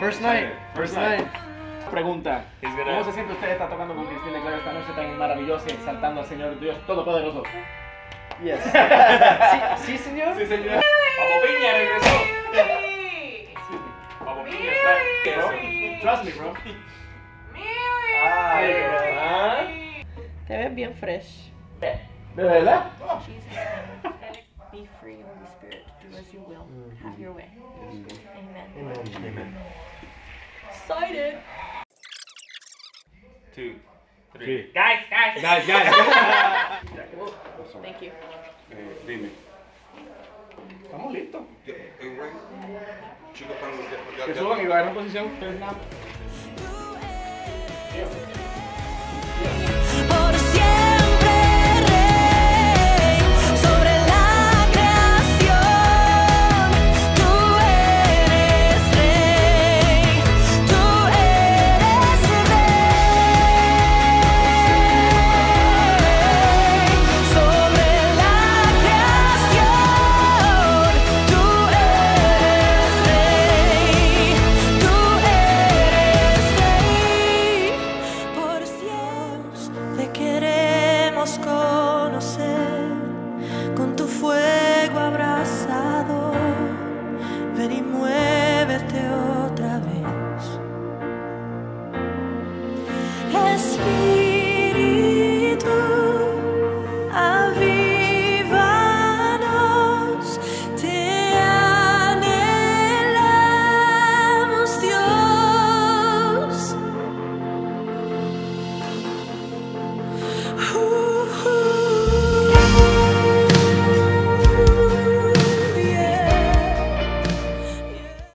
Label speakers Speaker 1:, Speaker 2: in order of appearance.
Speaker 1: First night.
Speaker 2: First night.
Speaker 1: Pregunta. ¿Cómo se siente usted estar tocando con Cristina Claro esta noche tan maravillosa y exaltando al Señor Dios Todopoderoso?
Speaker 3: Yes. sí, sí, señor.
Speaker 1: Sí, señor.
Speaker 2: Papo Piña regresó. Papo Piña está.
Speaker 1: Trust me, bro.
Speaker 3: Ah,
Speaker 1: Ah.
Speaker 4: Te ves bien fresh.
Speaker 1: ¿De verdad?
Speaker 4: Jesus name. Be free, Holy Spirit. Do as you will. Have your way. Amen.
Speaker 3: Amen.
Speaker 4: Excited.
Speaker 2: Two, three.
Speaker 1: Three.
Speaker 2: Guys, guys.
Speaker 1: Guys, guys.
Speaker 4: Thank you.
Speaker 5: Eh, dime.
Speaker 1: Estamos listos.
Speaker 5: Ya, güey. Chicos, están ya, ya,
Speaker 1: Que suban y agarren posición.
Speaker 6: Yeah.